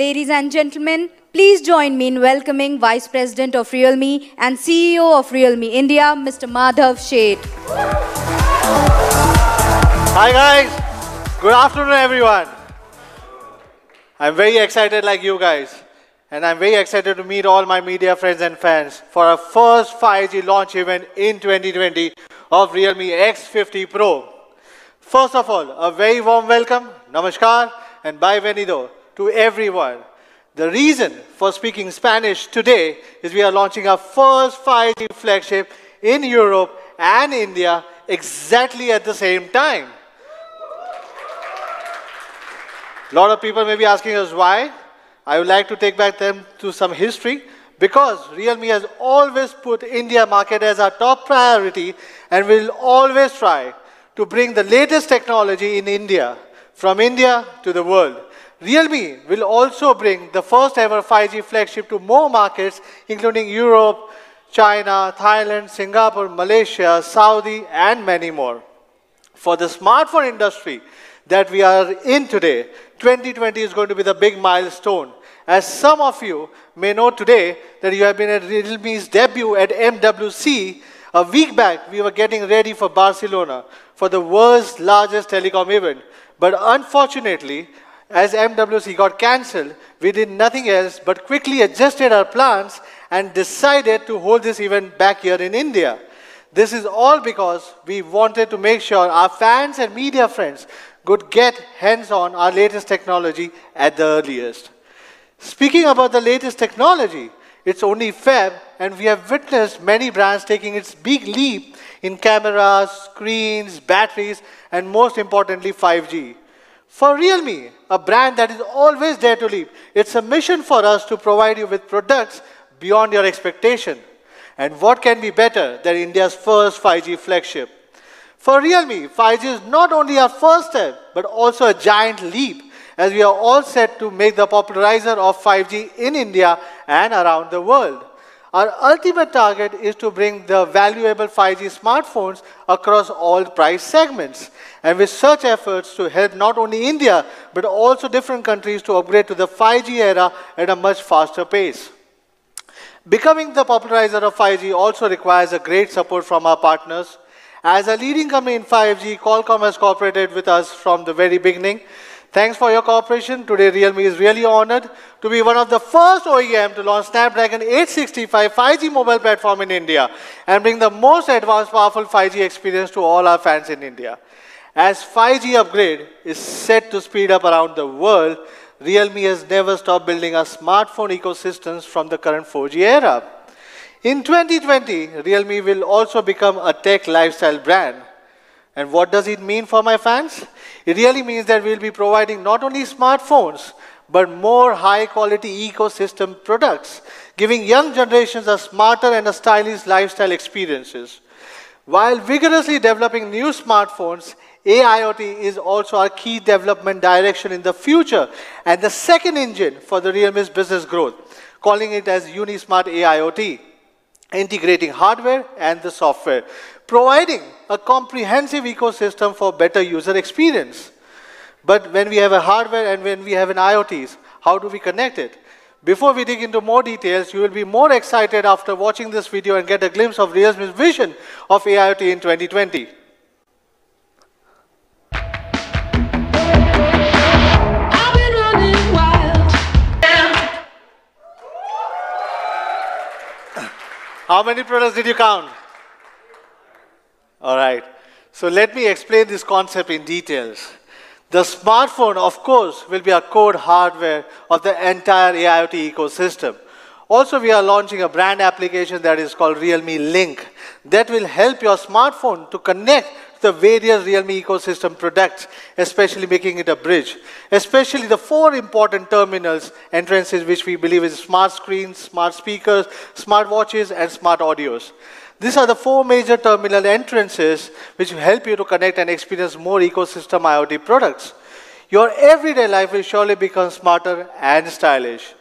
Ladies and gentlemen, please join me in welcoming Vice President of Realme and CEO of Realme India, Mr. Madhav Sheth. Hi guys, good afternoon everyone. I'm very excited like you guys and I'm very excited to meet all my media friends and fans for our first 5G launch event in 2020 of Realme X50 Pro. First of all, a very warm welcome, namaskar and bienvenido to everyone. The reason for speaking Spanish today is we are launching our first 5G flagship in Europe and India exactly at the same time. A lot of people may be asking us why. I would like to take back them to some history because Realme has always put India market as our top priority and will always try to bring the latest technology in India, from India to the world. Realme will also bring the first ever 5G flagship to more markets, including Europe, China, Thailand, Singapore, Malaysia, Saudi, and many more. For the smartphone industry that we are in today, 2020 is going to be the big milestone. As some of you may know today that you have been at Realme's debut at MWC. A week back, we were getting ready for Barcelona for the world's largest telecom event. But unfortunately, as MWC got cancelled, we did nothing else but quickly adjusted our plans and decided to hold this event back here in India. This is all because we wanted to make sure our fans and media friends could get hands on our latest technology at the earliest. Speaking about the latest technology, it's only Feb, and we have witnessed many brands taking its big leap in cameras, screens, batteries, and most importantly, 5G. For Realme, a brand that is always there to leap, it's a mission for us to provide you with products beyond your expectation. And what can be better than India's first 5G flagship? For Realme, 5G is not only our first step, but also a giant leap as we are all set to make the popularizer of 5G in India and around the world. Our ultimate target is to bring the valuable 5G smartphones across all price segments. And with such efforts to help not only India, but also different countries to upgrade to the 5G era at a much faster pace. Becoming the popularizer of 5G also requires a great support from our partners. As a leading company in 5G, Qualcomm has cooperated with us from the very beginning. Thanks for your cooperation. Today, Realme is really honored to be one of the first OEM to launch Snapdragon 865 5G mobile platform in India and bring the most advanced, powerful 5G experience to all our fans in India. As 5G upgrade is set to speed up around the world, Realme has never stopped building our smartphone ecosystems from the current 4G era. In 2020, Realme will also become a tech lifestyle brand. And what does it mean for my fans? It really means that we'll be providing not only smartphones, but more high quality ecosystem products, giving young generations a smarter and a stylish lifestyle experiences. While vigorously developing new smartphones, AIoT is also our key development direction in the future and the second engine for the Realme's business growth, calling it as Unismart AIoT integrating hardware and the software, providing a comprehensive ecosystem for better user experience. But when we have a hardware and when we have an IoTs, how do we connect it? Before we dig into more details, you will be more excited after watching this video and get a glimpse of Realme's vision of AIoT in 2020. How many products did you count? All right. So let me explain this concept in details. The smartphone, of course, will be a core hardware of the entire AIoT ecosystem. Also, we are launching a brand application that is called Realme Link that will help your smartphone to connect the various Realme ecosystem products, especially making it a bridge. Especially the four important terminals entrances, which we believe is smart screens, smart speakers, smart watches, and smart audios. These are the four major terminal entrances which help you to connect and experience more ecosystem IoT products. Your everyday life will surely become smarter and stylish.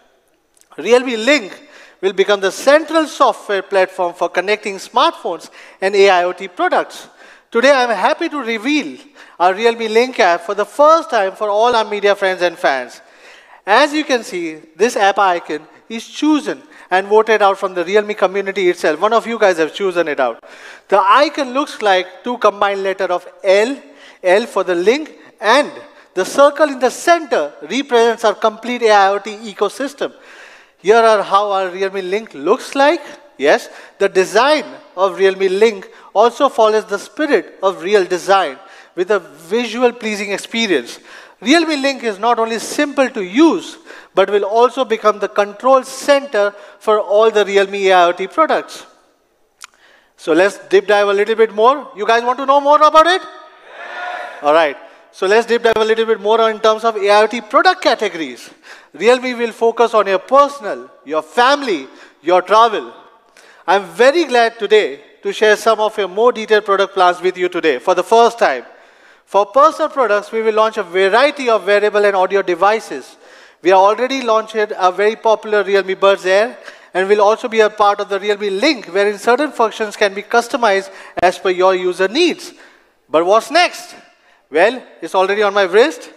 Realme Link will become the central software platform for connecting smartphones and AIoT products. Today, I'm happy to reveal our Realme Link app for the first time for all our media friends and fans. As you can see, this app icon is chosen and voted out from the Realme community itself. One of you guys have chosen it out. The icon looks like two combined letter of L, L for the link, and the circle in the center represents our complete AIoT ecosystem. Here are how our Realme Link looks like. Yes, the design of Realme Link also follows the spirit of real design with a visual pleasing experience. Realme Link is not only simple to use, but will also become the control center for all the Realme IoT products. So let's deep dive a little bit more. You guys want to know more about it? Yes. All right. So let's deep dive a little bit more in terms of IoT product categories. Realme will focus on your personal, your family, your travel. I'm very glad today to share some of your more detailed product plans with you today for the first time. For personal products, we will launch a variety of wearable and audio devices. We are already launched a very popular Realme Buds Air and will also be a part of the Realme Link wherein certain functions can be customized as per your user needs. But what's next? Well, it's already on my wrist.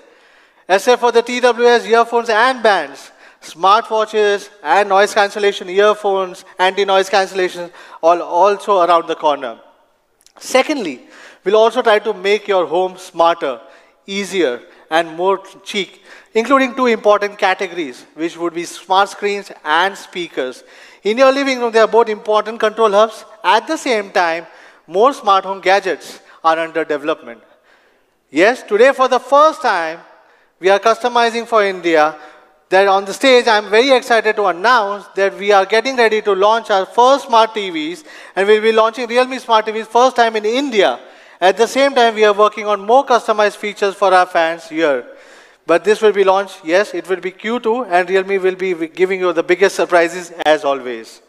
Except for the TWS earphones and bands, smartwatches and noise cancellation earphones, anti-noise cancellation, all also around the corner. Secondly, We'll also try to make your home smarter, easier, and more chic, including two important categories, which would be smart screens and speakers. In your living room, they are both important control hubs. At the same time, more smart home gadgets are under development. Yes, today for the first time, we are customizing for India that on the stage, I'm very excited to announce that we are getting ready to launch our first smart TVs, and we'll be launching Realme Smart TVs first time in India. At the same time, we are working on more customized features for our fans here. But this will be launched, yes, it will be Q2, and Realme will be giving you the biggest surprises as always.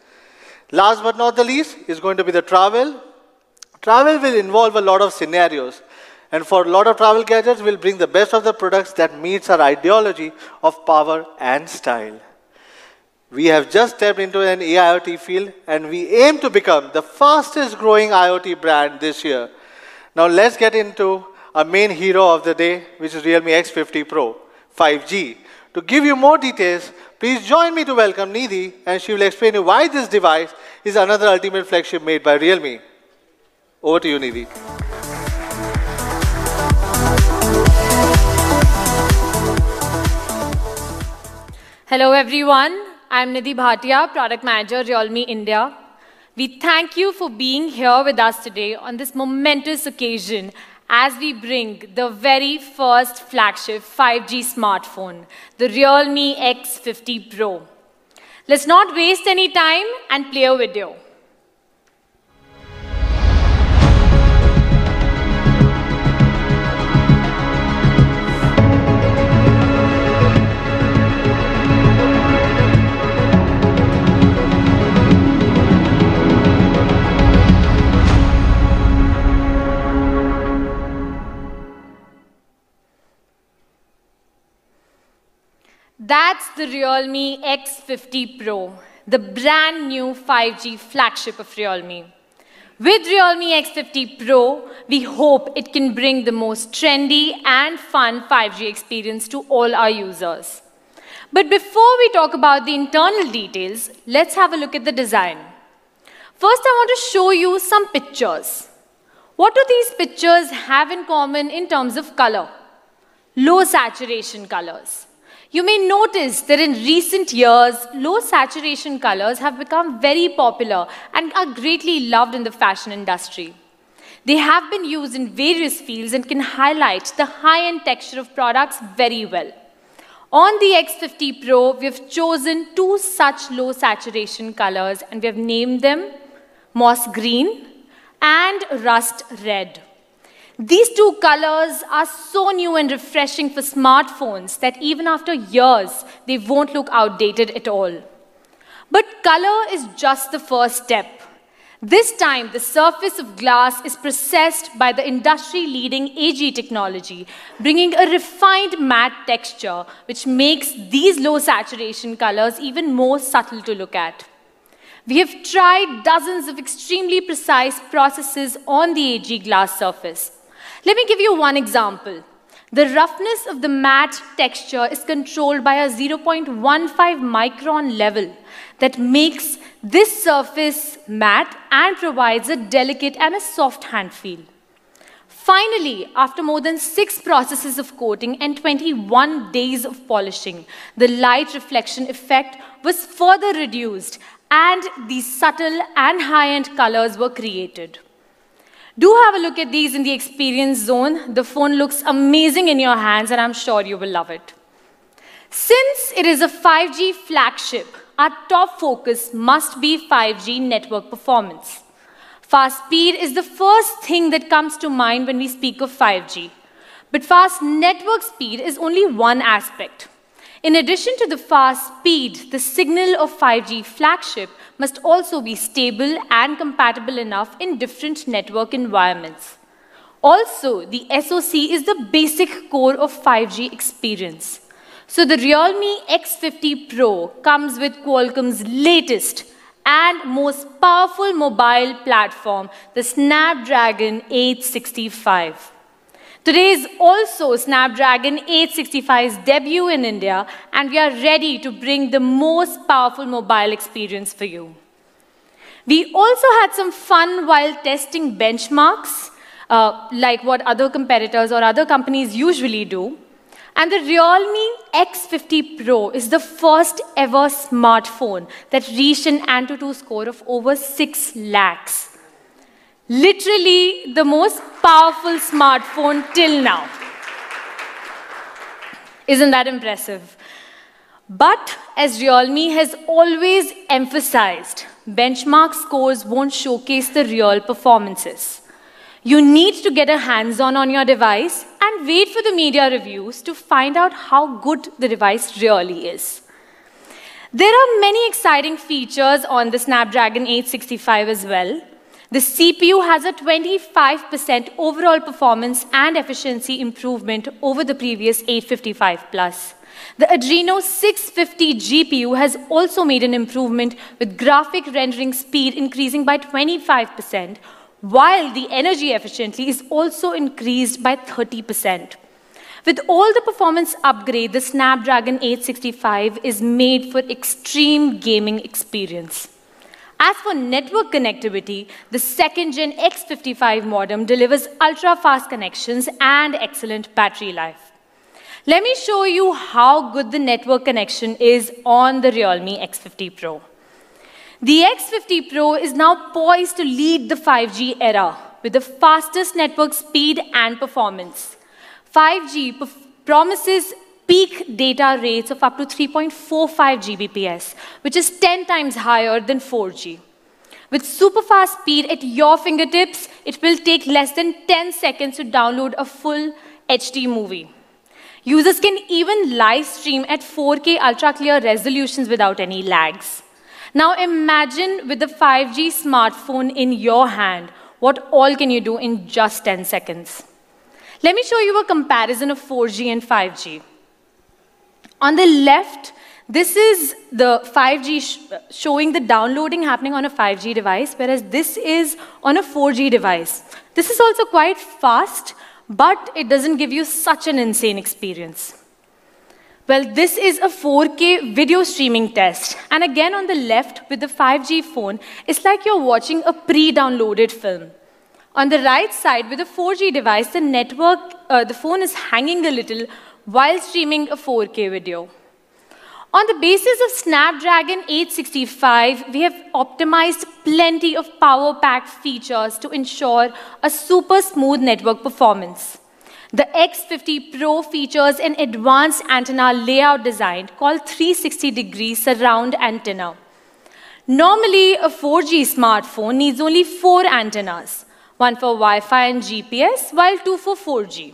Last but not the least is going to be the travel. Travel will involve a lot of scenarios. And for a lot of travel gadgets, we'll bring the best of the products that meets our ideology of power and style. We have just stepped into an AIoT field, and we aim to become the fastest growing IoT brand this year. Now let's get into our main hero of the day, which is Realme X50 Pro 5G. To give you more details, please join me to welcome Nidhi, and she will explain you why this device is another ultimate flagship made by Realme. Over to you, Nidhi. Hello, everyone. I'm Nidhi Bhatia, Product Manager, Realme India. We thank you for being here with us today on this momentous occasion as we bring the very first flagship 5G smartphone, the Realme X50 Pro. Let's not waste any time and play a video. That's the Realme X50 Pro, the brand new 5G flagship of Realme. With Realme X50 Pro, we hope it can bring the most trendy and fun 5G experience to all our users. But before we talk about the internal details, let's have a look at the design. First, I want to show you some pictures. What do these pictures have in common in terms of color? Low saturation colors. You may notice that in recent years, low saturation colors have become very popular and are greatly loved in the fashion industry. They have been used in various fields and can highlight the high-end texture of products very well. On the X50 Pro, we have chosen two such low saturation colors and we have named them Moss Green and Rust Red. These two colors are so new and refreshing for smartphones that even after years, they won't look outdated at all. But color is just the first step. This time, the surface of glass is processed by the industry-leading AG technology, bringing a refined matte texture, which makes these low saturation colors even more subtle to look at. We have tried dozens of extremely precise processes on the AG glass surface. Let me give you one example. The roughness of the matte texture is controlled by a 0.15 micron level that makes this surface matte and provides a delicate and a soft hand feel. Finally, after more than six processes of coating and 21 days of polishing, the light reflection effect was further reduced and these subtle and high-end colors were created. Do have a look at these in the experience zone. The phone looks amazing in your hands and I'm sure you will love it. Since it is a 5G flagship, our top focus must be 5G network performance. Fast speed is the first thing that comes to mind when we speak of 5G. But fast network speed is only one aspect. In addition to the fast speed, the signal of 5G flagship must also be stable and compatible enough in different network environments. Also, the SoC is the basic core of 5G experience. So the Realme X50 Pro comes with Qualcomm's latest and most powerful mobile platform, the Snapdragon 865. Today is also Snapdragon 865's debut in India, and we are ready to bring the most powerful mobile experience for you. We also had some fun while testing benchmarks, uh, like what other competitors or other companies usually do. And the Realme X50 Pro is the first ever smartphone that reached an Antutu score of over 6 lakhs. Literally the most powerful smartphone till now. Isn't that impressive? But as Realme has always emphasized, benchmark scores won't showcase the real performances. You need to get a hands-on on your device and wait for the media reviews to find out how good the device really is. There are many exciting features on the Snapdragon 865 as well. The CPU has a 25% overall performance and efficiency improvement over the previous 855 Plus. The Adreno 650 GPU has also made an improvement with graphic rendering speed increasing by 25% while the energy efficiency is also increased by 30%. With all the performance upgrade, the Snapdragon 865 is made for extreme gaming experience. As for network connectivity, the second-gen X55 modem delivers ultra-fast connections and excellent battery life. Let me show you how good the network connection is on the Realme X50 Pro. The X50 Pro is now poised to lead the 5G era with the fastest network speed and performance. 5G promises peak data rates of up to 3.45 Gbps, which is 10 times higher than 4G. With super fast speed at your fingertips, it will take less than 10 seconds to download a full HD movie. Users can even live stream at 4K ultra clear resolutions without any lags. Now imagine with the 5G smartphone in your hand, what all can you do in just 10 seconds? Let me show you a comparison of 4G and 5G. On the left, this is the 5G sh showing the downloading happening on a 5G device, whereas this is on a 4G device. This is also quite fast, but it doesn't give you such an insane experience. Well, this is a 4K video streaming test. And again, on the left with the 5G phone, it's like you're watching a pre-downloaded film. On the right side, with a 4G device, the network, uh, the phone is hanging a little while streaming a 4K video. On the basis of Snapdragon 865, we have optimized plenty of power-packed features to ensure a super smooth network performance. The X50 Pro features an advanced antenna layout design called 360 degree surround antenna. Normally, a 4G smartphone needs only four antennas, one for Wi-Fi and GPS, while two for 4G.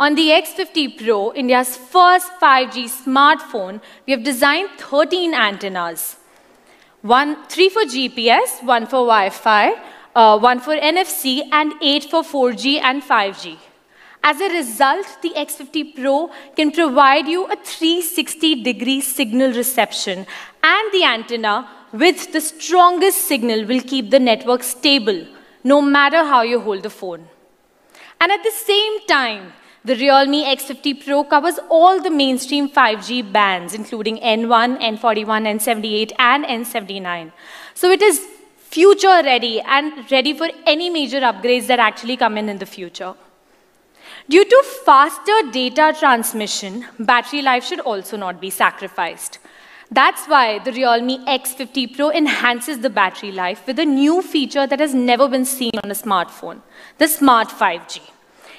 On the X50 Pro, India's first 5G smartphone, we have designed 13 antennas. One, three for GPS, one for Wi-Fi, uh, one for NFC, and eight for 4G and 5G. As a result, the X50 Pro can provide you a 360 degree signal reception and the antenna with the strongest signal will keep the network stable no matter how you hold the phone. And at the same time, The Realme X50 Pro covers all the mainstream 5G bands, including N1, N41, N78, and N79. So it is future ready and ready for any major upgrades that actually come in in the future. Due to faster data transmission, battery life should also not be sacrificed. That's why the Realme X50 Pro enhances the battery life with a new feature that has never been seen on a smartphone, the Smart 5G.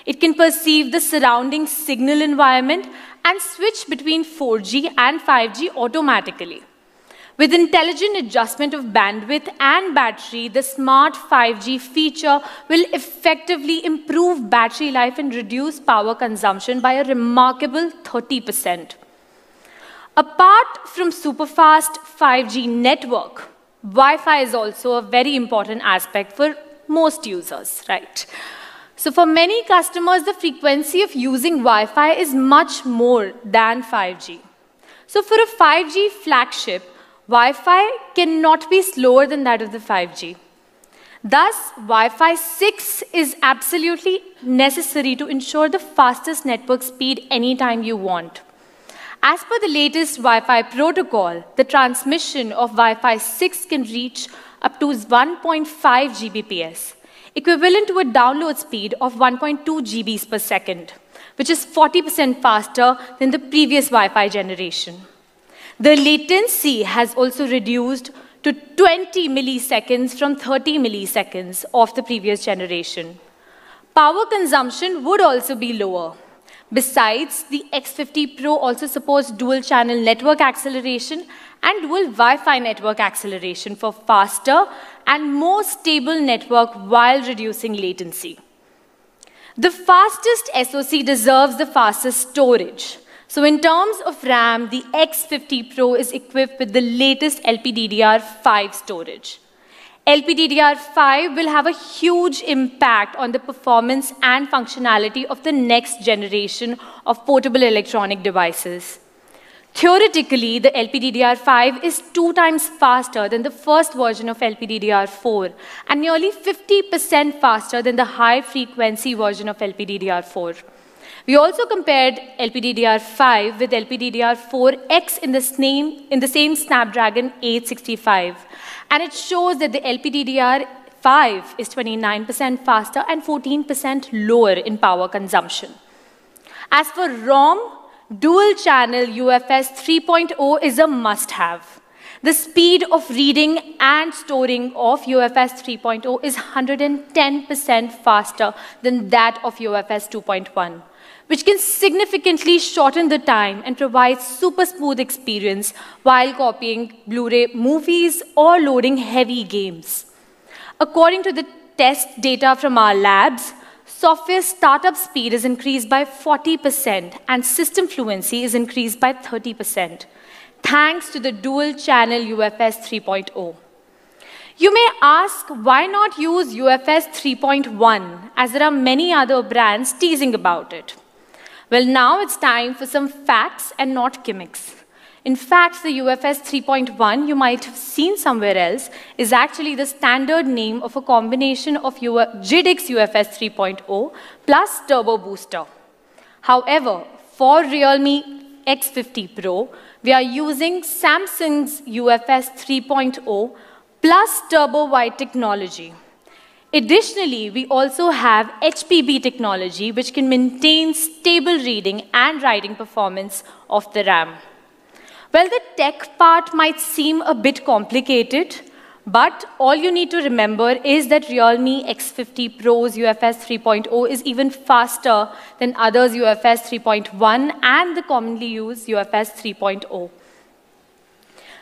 It can perceive the surrounding signal environment and switch between 4G and 5G automatically. With intelligent adjustment of bandwidth and battery, the smart 5G feature will effectively improve battery life and reduce power consumption by a remarkable 30%. Apart from superfast 5G network, Wi-Fi is also a very important aspect for most users, right? So for many customers, the frequency of using Wi-Fi is much more than 5G. So for a 5G flagship, Wi-Fi cannot be slower than that of the 5G. Thus, Wi-Fi 6 is absolutely necessary to ensure the fastest network speed anytime you want. As per the latest Wi-Fi protocol, the transmission of Wi-Fi 6 can reach up to 1.5 Gbps, equivalent to a download speed of 1.2 GBs per second, which is 40% faster than the previous Wi-Fi generation. The latency has also reduced to 20 milliseconds from 30 milliseconds of the previous generation. Power consumption would also be lower. Besides, the X50 Pro also supports dual channel network acceleration and dual Wi-Fi network acceleration for faster and more stable network while reducing latency. The fastest SoC deserves the fastest storage. So in terms of RAM, the X50 Pro is equipped with the latest LPDDR5 storage. LPDDR5 will have a huge impact on the performance and functionality of the next generation of portable electronic devices. Theoretically, the LPDDR5 is two times faster than the first version of LPDDR4 and nearly 50% faster than the high-frequency version of LPDDR4. We also compared LPDDR5 with LPDDR4X in the, same, in the same Snapdragon 865. And it shows that the LPDDR5 is 29% faster and 14% lower in power consumption. As for ROM, dual channel UFS 3.0 is a must-have. The speed of reading and storing of UFS 3.0 is 110% faster than that of UFS 2.1 which can significantly shorten the time and provide super smooth experience while copying Blu-ray movies or loading heavy games. According to the test data from our labs, software startup speed is increased by 40% and system fluency is increased by 30%, thanks to the dual channel UFS 3.0. You may ask, why not use UFS 3.1, as there are many other brands teasing about it. Well, now it's time for some facts and not gimmicks. In fact, the UFS 3.1 you might have seen somewhere else is actually the standard name of a combination of JEDEC UFS 3.0 plus Turbo Booster. However, for Realme X50 Pro, we are using Samsung's UFS 3.0 plus Turbo Write technology. Additionally, we also have HPB technology, which can maintain stable reading and writing performance of the RAM. Well, the tech part might seem a bit complicated, but all you need to remember is that Realme X50 Pro's UFS 3.0 is even faster than others' UFS 3.1 and the commonly used UFS 3.0.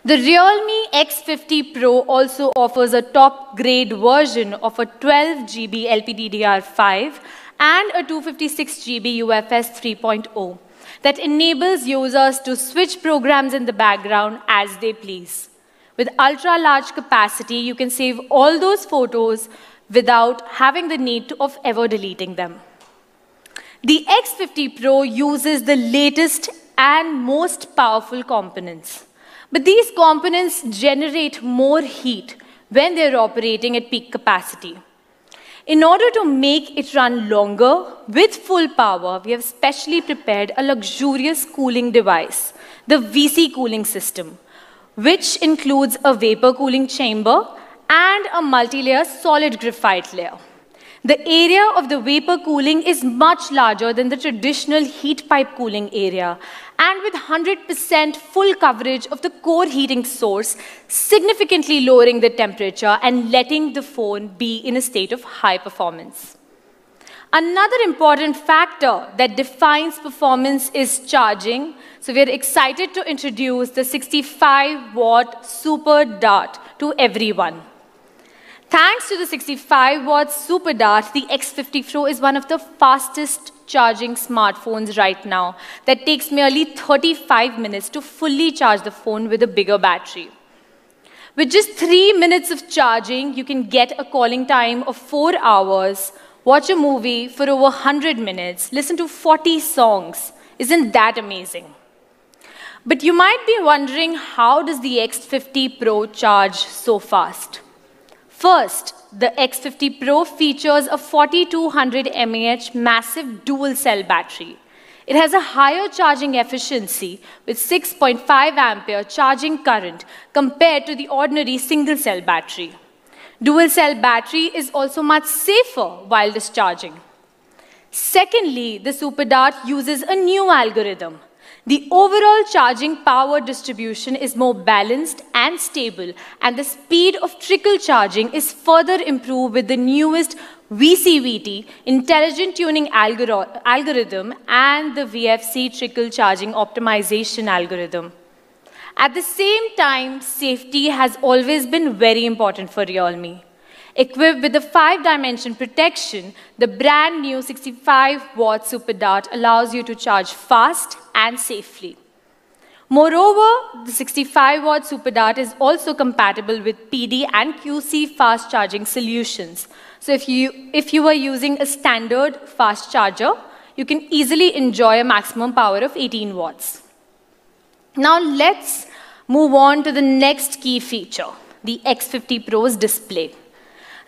The Realme X50 Pro also offers a top-grade version of a 12 GB LPDDR5 and a 256 GB UFS 3.0 that enables users to switch programs in the background as they please. With ultra-large capacity, you can save all those photos without having the need of ever deleting them. The X50 Pro uses the latest and most powerful components. But these components generate more heat when they're operating at peak capacity. In order to make it run longer with full power, we have specially prepared a luxurious cooling device, the VC cooling system, which includes a vapor cooling chamber and a multi-layer solid graphite layer. The area of the vapor cooling is much larger than the traditional heat pipe cooling area, and with 100% full coverage of the core heating source, significantly lowering the temperature and letting the phone be in a state of high performance. Another important factor that defines performance is charging. So we're excited to introduce the 65 watt Super Dart to everyone. Thanks to the 65 watt Super Dart, the X50 Pro is one of the fastest charging smartphones right now that takes merely 35 minutes to fully charge the phone with a bigger battery. With just three minutes of charging, you can get a calling time of four hours, watch a movie for over 100 minutes, listen to 40 songs. Isn't that amazing? But you might be wondering, how does the X50 Pro charge so fast? First, the X50 Pro features a 4200 mAh massive dual cell battery. It has a higher charging efficiency with 6.5 ampere charging current compared to the ordinary single cell battery. Dual cell battery is also much safer while discharging. Secondly, the SuperDart uses a new algorithm the overall charging power distribution is more balanced and stable, and the speed of trickle charging is further improved with the newest VCVT, Intelligent Tuning algor Algorithm, and the VFC Trickle Charging Optimization Algorithm. At the same time, safety has always been very important for Realme. Equipped with a five-dimension protection, the brand new 65-watt Super Dart allows you to charge fast and safely. Moreover, the 65-watt Super Dart is also compatible with PD and QC fast charging solutions. So if you, if you are using a standard fast charger, you can easily enjoy a maximum power of 18 watts. Now let's move on to the next key feature, the X50 Pro's display.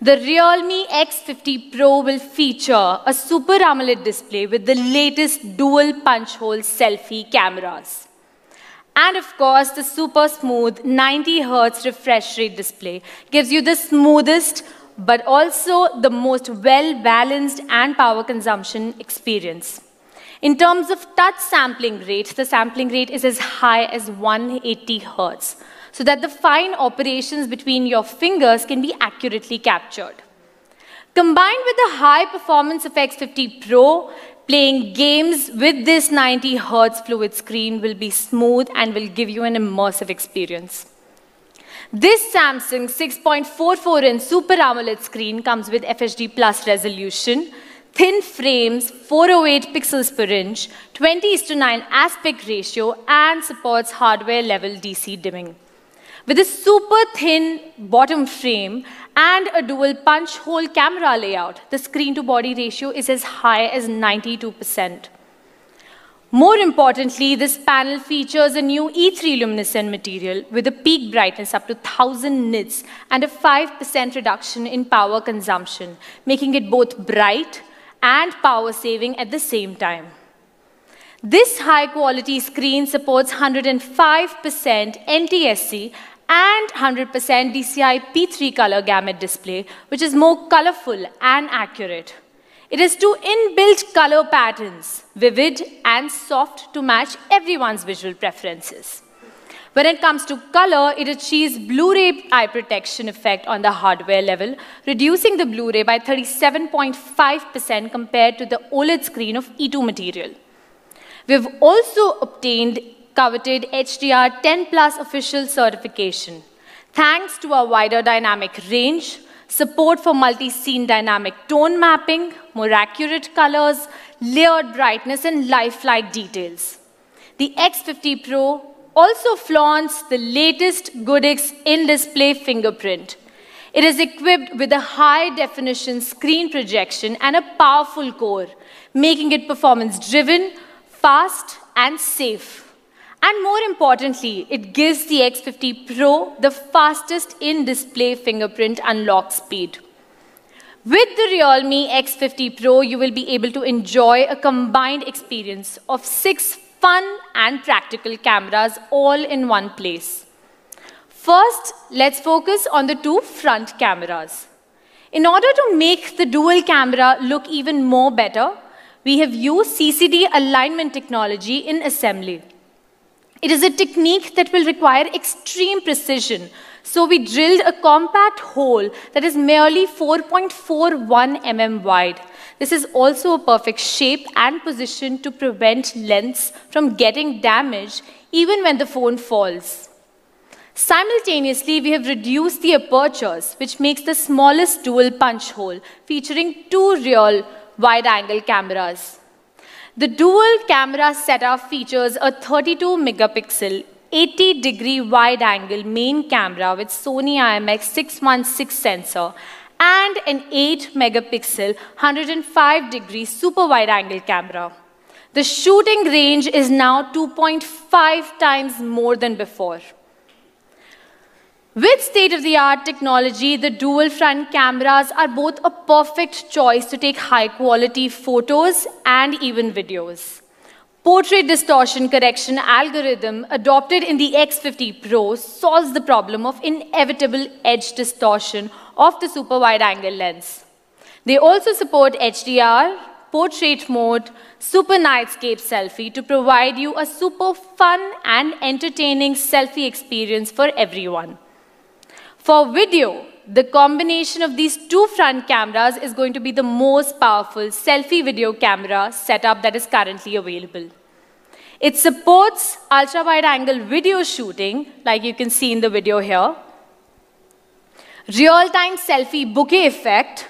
The Realme X50 Pro will feature a Super AMOLED display with the latest dual punch hole selfie cameras. And of course, the super smooth 90 Hz refresh rate display gives you the smoothest but also the most well-balanced and power consumption experience. In terms of touch sampling rate, the sampling rate is as high as 180 Hz so that the fine operations between your fingers can be accurately captured. Combined with the high performance of X50 Pro, playing games with this 90 Hz fluid screen will be smooth and will give you an immersive experience. This Samsung 6.44-inch Super AMOLED screen comes with FHD Plus resolution, thin frames, 408 pixels per inch, 20 to 9 aspect ratio, and supports hardware-level DC dimming. With a super thin bottom frame and a dual punch hole camera layout, the screen to body ratio is as high as 92%. More importantly, this panel features a new E3 luminescent material with a peak brightness up to 1000 nits and a 5% reduction in power consumption, making it both bright and power saving at the same time. This high quality screen supports 105% NTSC and 100% DCI P3 color gamut display, which is more colorful and accurate. It has two inbuilt color patterns, vivid and soft to match everyone's visual preferences. When it comes to color, it achieves Blu-ray eye protection effect on the hardware level, reducing the Blu-ray by 37.5% compared to the OLED screen of E2 material. We've also obtained coveted HDR 10 Plus official certification. Thanks to our wider dynamic range, support for multi-scene dynamic tone mapping, more accurate colors, layered brightness, and lifelike details. The X50 Pro also flaunts the latest Goodix in-display fingerprint. It is equipped with a high-definition screen projection and a powerful core, making it performance-driven, fast, and safe. And more importantly, it gives the X50 Pro the fastest in-display fingerprint unlock speed. With the Realme X50 Pro, you will be able to enjoy a combined experience of six fun and practical cameras all in one place. First, let's focus on the two front cameras. In order to make the dual camera look even more better, we have used CCD alignment technology in assembly. It is a technique that will require extreme precision, so we drilled a compact hole that is merely 4.41 mm wide. This is also a perfect shape and position to prevent lens from getting damaged even when the phone falls. Simultaneously, we have reduced the apertures, which makes the smallest dual punch hole, featuring two real wide-angle cameras. The dual camera setup features a 32 megapixel 80 degree wide angle main camera with Sony IMX616 sensor and an 8 megapixel 105 degree super wide angle camera. The shooting range is now 2.5 times more than before. With state-of-the-art technology, the dual front cameras are both a perfect choice to take high-quality photos and even videos. Portrait distortion correction algorithm adopted in the X50 Pro solves the problem of inevitable edge distortion of the super wide-angle lens. They also support HDR, portrait mode, super nightscape selfie to provide you a super fun and entertaining selfie experience for everyone. For video, the combination of these two front cameras is going to be the most powerful selfie video camera setup that is currently available. It supports ultra-wide angle video shooting, like you can see in the video here, real-time selfie bokeh effect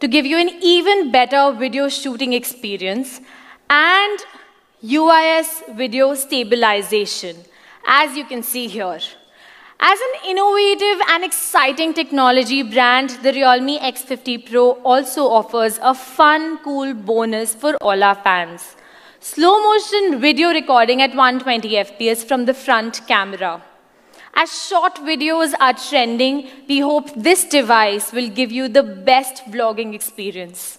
to give you an even better video shooting experience, and UIS video stabilization, as you can see here. As an innovative and exciting technology brand, the Realme X50 Pro also offers a fun, cool bonus for all our fans. Slow motion video recording at 120 FPS from the front camera. As short videos are trending, we hope this device will give you the best vlogging experience.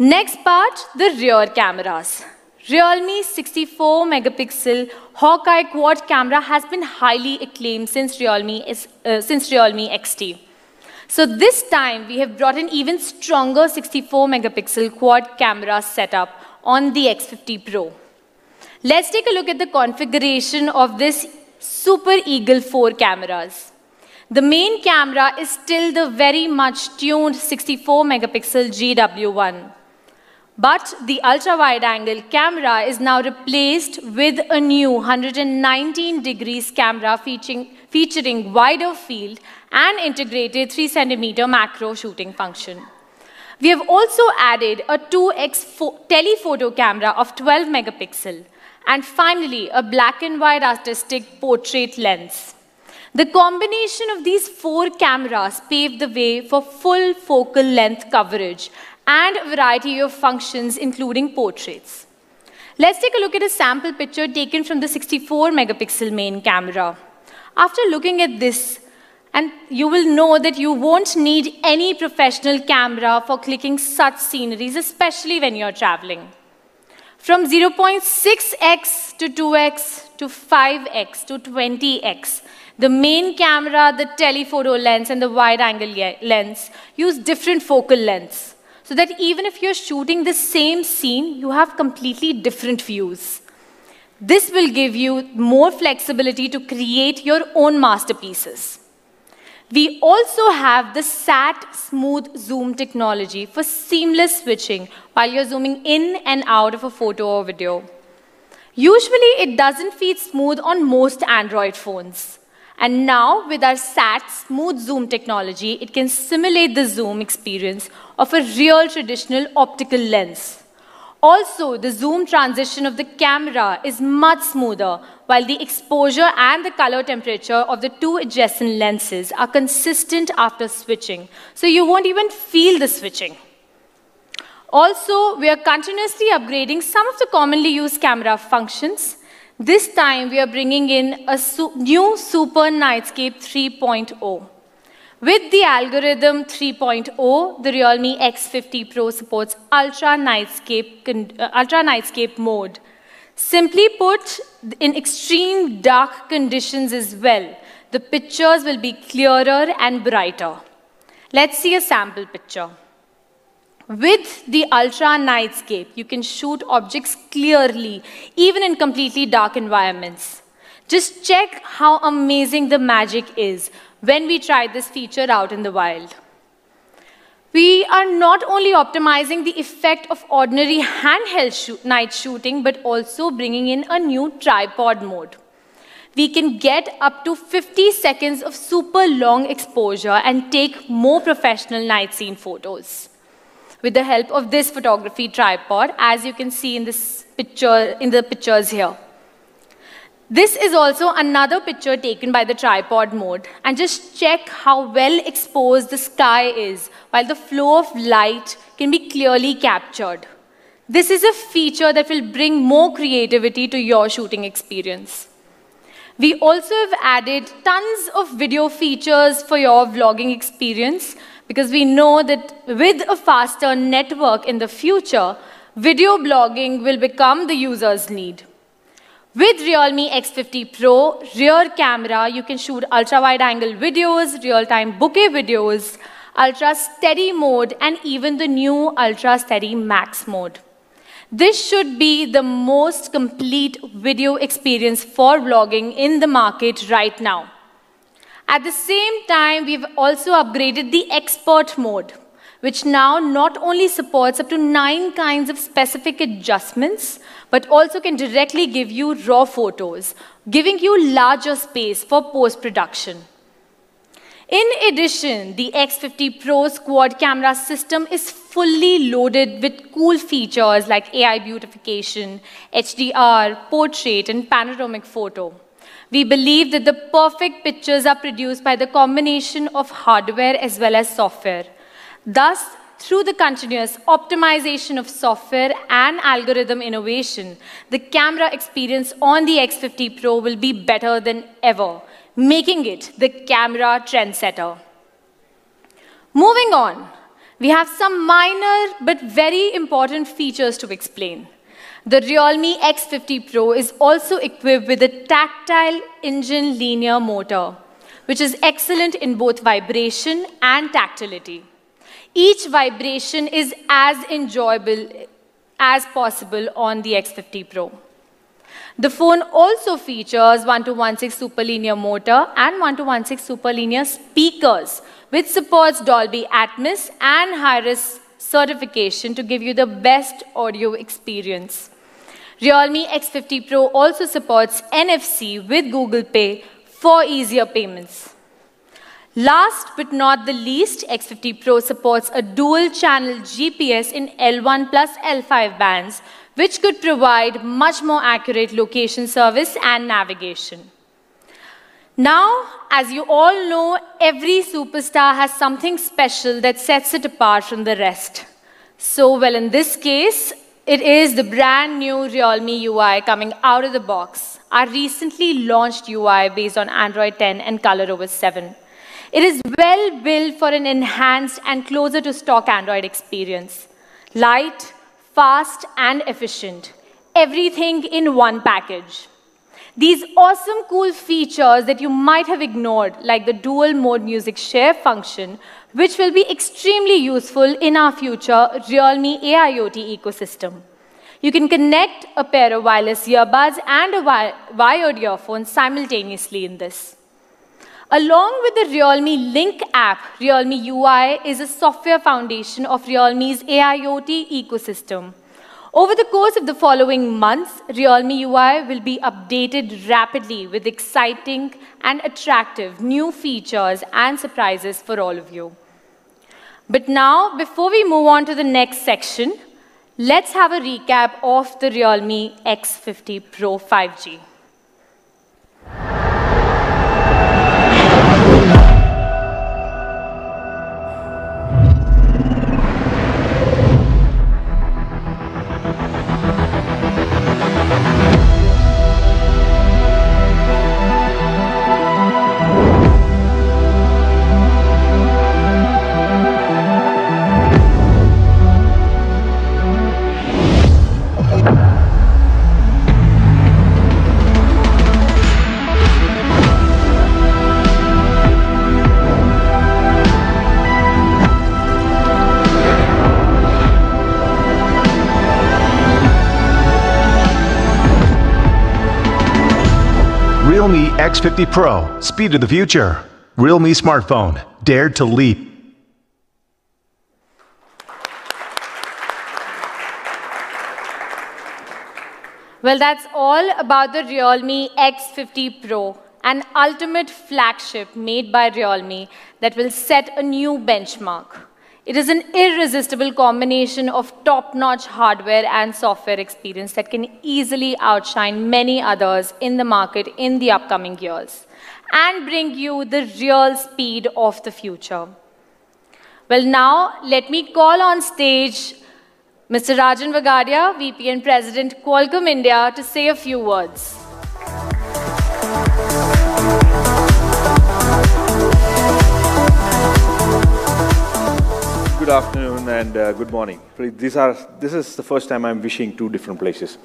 Next part, the rear cameras. Realme 64 megapixel Hawkeye quad camera has been highly acclaimed since Realme, is, uh, since Realme XT. So this time we have brought an even stronger 64 megapixel quad camera setup on the X50 Pro. Let's take a look at the configuration of this Super Eagle 4 cameras. The main camera is still the very much tuned 64 megapixel GW1. But the ultra-wide angle camera is now replaced with a new 119 degrees camera featuring, featuring wider field and integrated 3 centimeter macro shooting function. We have also added a 2x telephoto camera of 12 megapixel and finally a black and white artistic portrait lens. The combination of these four cameras paved the way for full focal length coverage and a variety of functions, including portraits. Let's take a look at a sample picture taken from the 64 megapixel main camera. After looking at this, and you will know that you won't need any professional camera for clicking such sceneries, especially when you're traveling. From 0.6x to 2x to 5x to 20x, the main camera, the telephoto lens, and the wide angle lens use different focal lengths so that even if you're shooting the same scene, you have completely different views. This will give you more flexibility to create your own masterpieces. We also have the SAT smooth zoom technology for seamless switching while you're zooming in and out of a photo or video. Usually, it doesn't feel smooth on most Android phones. And now, with our SAT smooth zoom technology, it can simulate the zoom experience of a real traditional optical lens. Also, the zoom transition of the camera is much smoother, while the exposure and the color temperature of the two adjacent lenses are consistent after switching, so you won't even feel the switching. Also, we are continuously upgrading some of the commonly used camera functions. This time, we are bringing in a su new Super Nightscape 3.0. With the algorithm 3.0, the Realme X50 Pro supports ultra nightscape, uh, ultra nightscape mode. Simply put, in extreme dark conditions as well, the pictures will be clearer and brighter. Let's see a sample picture. With the ultra nightscape, you can shoot objects clearly, even in completely dark environments. Just check how amazing the magic is when we try this feature out in the wild. We are not only optimizing the effect of ordinary handheld shoot night shooting, but also bringing in a new tripod mode. We can get up to 50 seconds of super long exposure and take more professional night scene photos. With the help of this photography tripod, as you can see in this picture, in the pictures here. This is also another picture taken by the tripod mode. And just check how well exposed the sky is while the flow of light can be clearly captured. This is a feature that will bring more creativity to your shooting experience. We also have added tons of video features for your vlogging experience because we know that with a faster network in the future, video blogging will become the user's need. With Realme X50 Pro rear camera, you can shoot ultra-wide angle videos, real-time bokeh videos, ultra steady mode, and even the new ultra steady max mode. This should be the most complete video experience for vlogging in the market right now. At the same time, we've also upgraded the expert mode which now not only supports up to nine kinds of specific adjustments, but also can directly give you raw photos, giving you larger space for post-production. In addition, the X50 Pro's quad camera system is fully loaded with cool features like AI beautification, HDR, portrait, and panoramic photo. We believe that the perfect pictures are produced by the combination of hardware as well as software. Thus, through the continuous optimization of software and algorithm innovation, the camera experience on the X50 Pro will be better than ever, making it the camera trendsetter. Moving on, we have some minor but very important features to explain. The Realme X50 Pro is also equipped with a tactile engine linear motor, which is excellent in both vibration and tactility. Each vibration is as enjoyable as possible on the X50 Pro. The phone also features 1216 superlinear motor and 1216 superlinear speakers, which supports Dolby Atmos and Hi-Res certification to give you the best audio experience. Realme X50 Pro also supports NFC with Google Pay for easier payments. Last but not the least, X50 Pro supports a dual-channel GPS in L1 plus L5 bands, which could provide much more accurate location service and navigation. Now, as you all know, every superstar has something special that sets it apart from the rest. So, well, in this case, it is the brand new Realme UI coming out of the box. Our recently launched UI based on Android 10 and ColorOS 7. It is well built for an enhanced and closer to stock Android experience. Light, fast, and efficient. Everything in one package. These awesome cool features that you might have ignored, like the dual mode music share function, which will be extremely useful in our future Realme AIoT ecosystem. You can connect a pair of wireless earbuds and a wired earphone simultaneously in this. Along with the Realme Link app, Realme UI is a software foundation of Realme's AIoT ecosystem. Over the course of the following months, Realme UI will be updated rapidly with exciting and attractive new features and surprises for all of you. But now, before we move on to the next section, let's have a recap of the Realme X50 Pro 5G. Realme X50 Pro, speed of the future. Realme smartphone, dared to leap. Well, that's all about the Realme X50 Pro, an ultimate flagship made by Realme that will set a new benchmark. It is an irresistible combination of top-notch hardware and software experience that can easily outshine many others in the market in the upcoming years and bring you the real speed of the future. Well, now let me call on stage Mr. Rajen Vagadia, VP and President, Qualcomm India, to say a few words. Good afternoon and uh, good morning. These are, this is the first time I'm wishing two different places.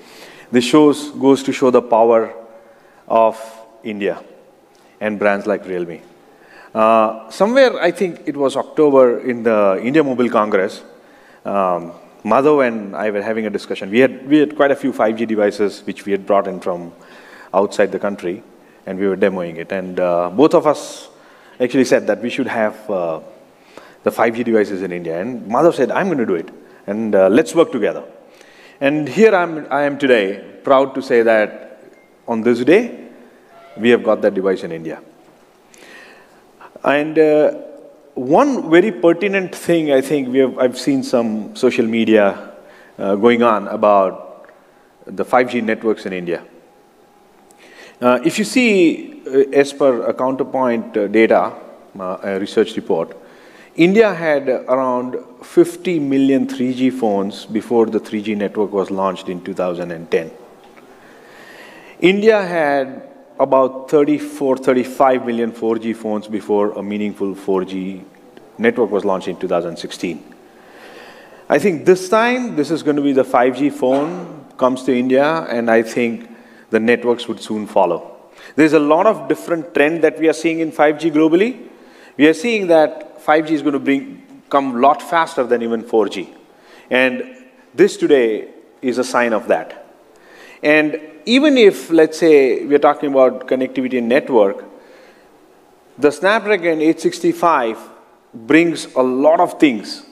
This shows, goes to show the power of India and brands like Realme. Uh, somewhere, I think it was October in the India Mobile Congress, um, Madhav and I were having a discussion. We had, we had quite a few 5G devices which we had brought in from outside the country, and we were demoing it. And uh, both of us actually said that we should have uh, the 5G devices in India. And Madhav said, I'm going to do it, and uh, let's work together. And here I'm, I am today, proud to say that on this day, we have got that device in India. And uh, one very pertinent thing I think we have, I've seen some social media uh, going on about the 5G networks in India. Uh, if you see, uh, as per a counterpoint uh, data, uh, a research report, India had around 50 million 3G phones before the 3G network was launched in 2010. India had about 34, 35 million 4G phones before a meaningful 4G network was launched in 2016. I think this time, this is going to be the 5G phone comes to India, and I think the networks would soon follow. There's a lot of different trend that we are seeing in 5G globally. We are seeing that 5G is going to bring, come a lot faster than even 4G. And this today is a sign of that. And even if, let's say, we're talking about connectivity and network, the Snapdragon 865 brings a lot of things,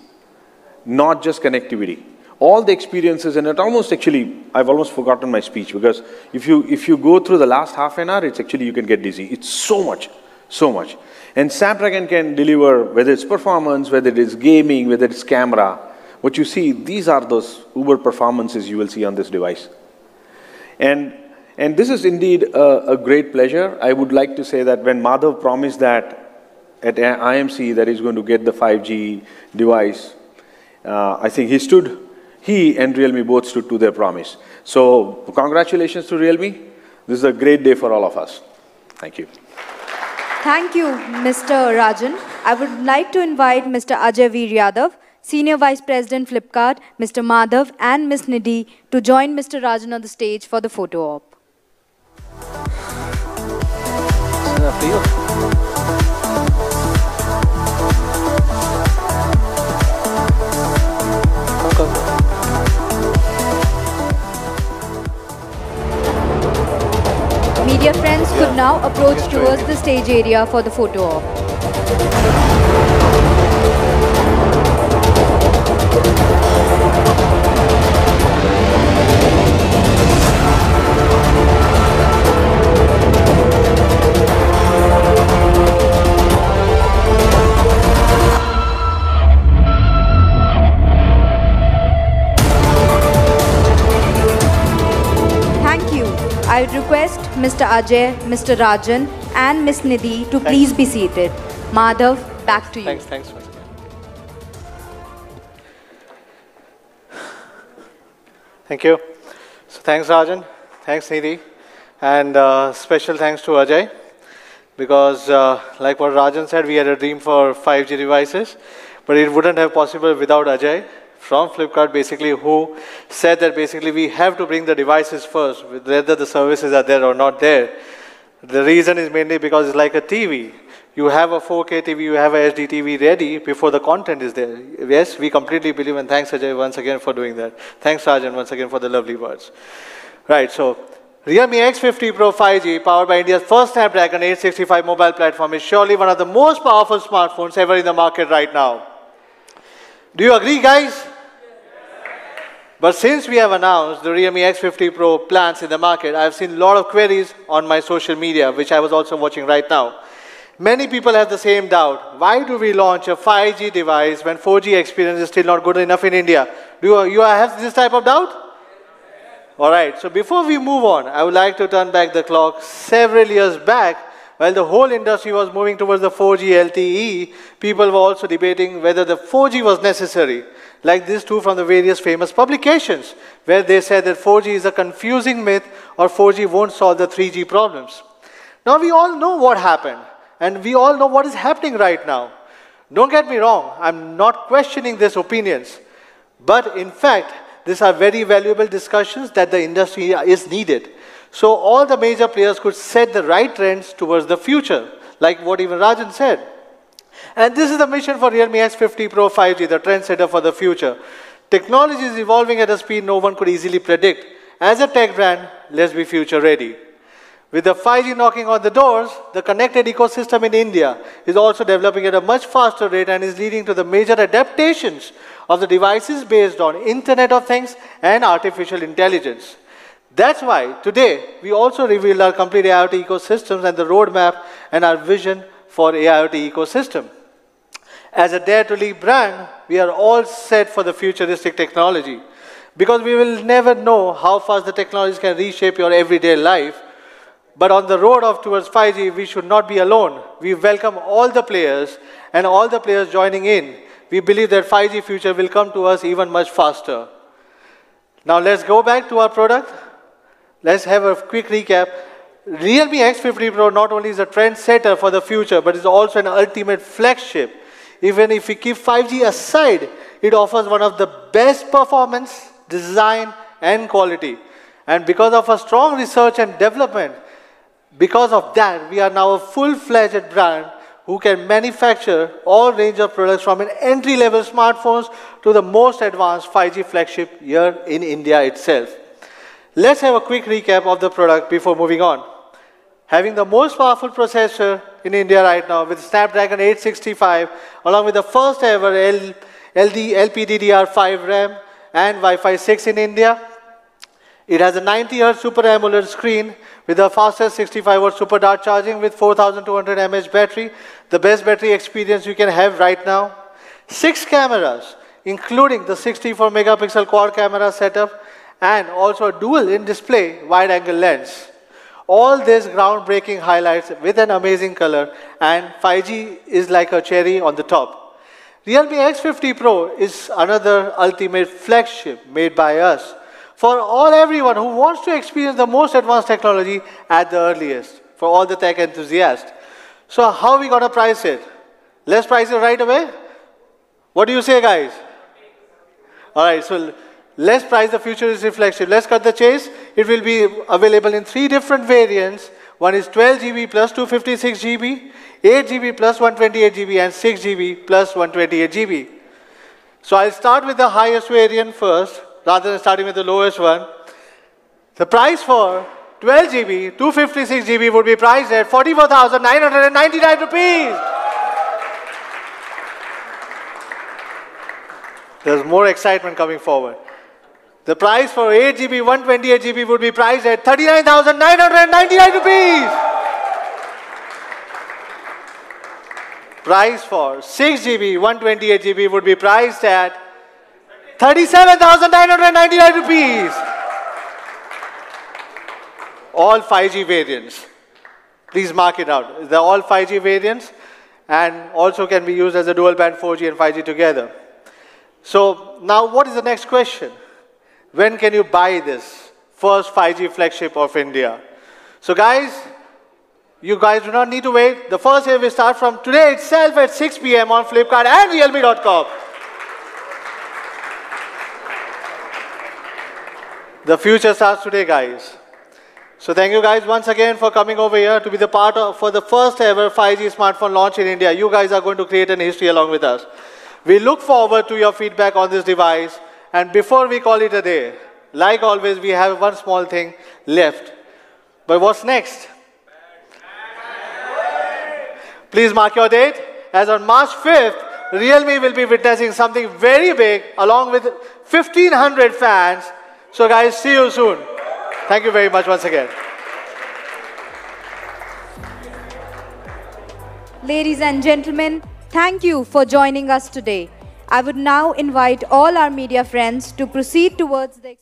not just connectivity. All the experiences, and it almost actually, I've almost forgotten my speech because if you, if you go through the last half an hour, it's actually, you can get dizzy. It's so much, so much. And Snapdragon can deliver, whether it's performance, whether it is gaming, whether it's camera, what you see, these are those uber performances you will see on this device. And, and this is indeed a, a great pleasure. I would like to say that when Madhav promised that at IMC that he's going to get the 5G device, uh, I think he stood, he and Realme both stood to their promise. So congratulations to Realme. This is a great day for all of us. Thank you. Thank you, Mr. Rajen. I would like to invite Mr. Ajay Veer Yadav, Senior Vice President Flipkart, Mr. Madhav and Ms. Nidhi to join Mr. Rajen on the stage for the photo op. Media friends could now approach towards the stage area for the photo op. Mr. Ajay, Mr. Rajen and Ms. Nidhi to please be seated. Madhav, back to you. Thanks, thanks once again. Thank you. So thanks, Rajen. Thanks, Nidhi. And uh, special thanks to Ajay. Because uh, like what Rajen said, we had a dream for 5G devices. But it wouldn't have possible without Ajay from Flipkart, basically, who said that basically we have to bring the devices first, whether the services are there or not there. The reason is mainly because it's like a TV. You have a 4K TV, you have a HD TV ready before the content is there. Yes, we completely believe, and thanks Ajay once again for doing that. Thanks Rajen once again for the lovely words. Right, so Realme X50 Pro 5G, powered by India's first Snapdragon 865 mobile platform, is surely one of the most powerful smartphones ever in the market right now. Do you agree, guys? But since we have announced the Realme X50 Pro plans in the market, I've seen a lot of queries on my social media, which I was also watching right now. Many people have the same doubt. Why do we launch a 5G device when 4G experience is still not good enough in India? Do you, you have this type of doubt? All right, so before we move on, I would like to turn back the clock several years back while the whole industry was moving towards the 4G LTE, people were also debating whether the 4G was necessary like this too from the various famous publications, where they said that 4G is a confusing myth or 4G won't solve the 3G problems. Now we all know what happened, and we all know what is happening right now. Don't get me wrong, I'm not questioning these opinions, but in fact, these are very valuable discussions that the industry is needed. So all the major players could set the right trends towards the future, like what even Rajen said. And this is the mission for Realme X50 Pro 5G, the trendsetter for the future. Technology is evolving at a speed no one could easily predict. As a tech brand, let's be future ready. With the 5G knocking on the doors, the connected ecosystem in India is also developing at a much faster rate and is leading to the major adaptations of the devices based on Internet of Things and artificial intelligence. That's why today we also revealed our complete IoT ecosystems and the roadmap and our vision for AIoT ecosystem. As a Dare to Leap brand, we are all set for the futuristic technology because we will never know how fast the technologies can reshape your everyday life. But on the road of towards 5G, we should not be alone. We welcome all the players and all the players joining in. We believe that 5G future will come to us even much faster. Now let's go back to our product. Let's have a quick recap. Realme X50 Pro not only is a trendsetter for the future, but is also an ultimate flagship. Even if we keep 5G aside, it offers one of the best performance, design, and quality. And because of a strong research and development, because of that, we are now a full-fledged brand who can manufacture all range of products from an entry-level smartphones to the most advanced 5G flagship here in India itself. Let's have a quick recap of the product before moving on. Having the most powerful processor in India right now with Snapdragon 865, along with the first ever L LD, LPDDR5 RAM and Wi-Fi 6 in India. It has a 90 Hz Super AMOLED screen with the fastest 65W super dart charging with 4200 mAh battery, the best battery experience you can have right now. Six cameras, including the 64 megapixel quad camera setup and also a dual in-display wide-angle lens. All these groundbreaking highlights with an amazing color and 5G is like a cherry on the top. Realme X50 Pro is another ultimate flagship made by us for all everyone who wants to experience the most advanced technology at the earliest, for all the tech enthusiasts. So how are we going to price it? Let's price it right away? What do you say, guys? All right, so Let's price the future is flagship. Let's cut the chase. It will be available in three different variants. One is 12 GB plus 256 GB, 8 GB plus 128 GB, and 6 GB plus 128 GB. So I'll start with the highest variant first, rather than starting with the lowest one. The price for 12 GB, 256 GB would be priced at 44,999 rupees. There's more excitement coming forward. The price for 8 GB, 128 GB would be priced at 39,999 rupees. Price for 6 GB, 128 GB would be priced at 37,999 rupees. All 5G variants. Please mark it out. They're all 5G variants and also can be used as a dual band 4G and 5G together. So now what is the next question? When can you buy this first 5G flagship of India? So guys, you guys do not need to wait. The first day will start from today itself at 6 p.m. on Flipkart and Realme.com. The future starts today, guys. So thank you guys once again for coming over here to be the part of for the first ever 5G smartphone launch in India. You guys are going to create an history along with us. We look forward to your feedback on this device. And before we call it a day, like always, we have one small thing left. But what's next? Please mark your date, as on March 5th, Realme will be witnessing something very big along with 1500 fans. So, guys, see you soon. Thank you very much once again. Ladies and gentlemen, thank you for joining us today. I would now invite all our media friends to proceed towards the